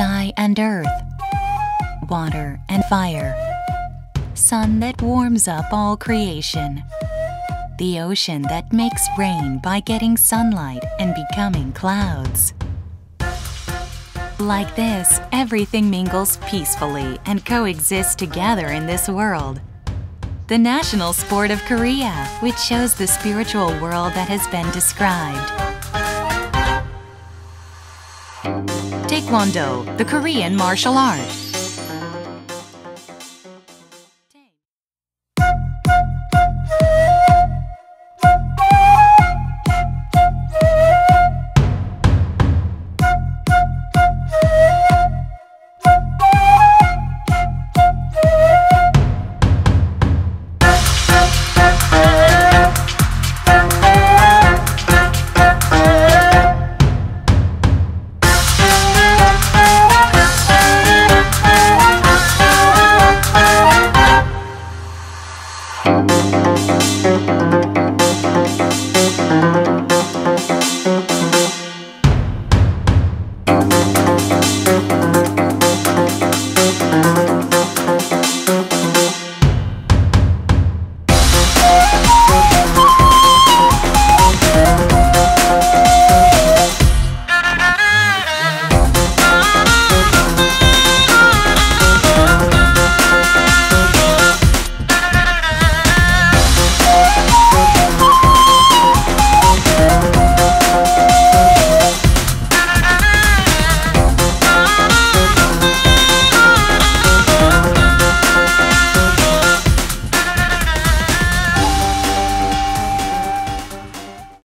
sky and earth, water and fire, sun that warms up all creation, the ocean that makes rain by getting sunlight and becoming clouds. Like this, everything mingles peacefully and coexists together in this world. The national sport of Korea, which shows the spiritual world that has been described. Taekwondo, the Korean martial art.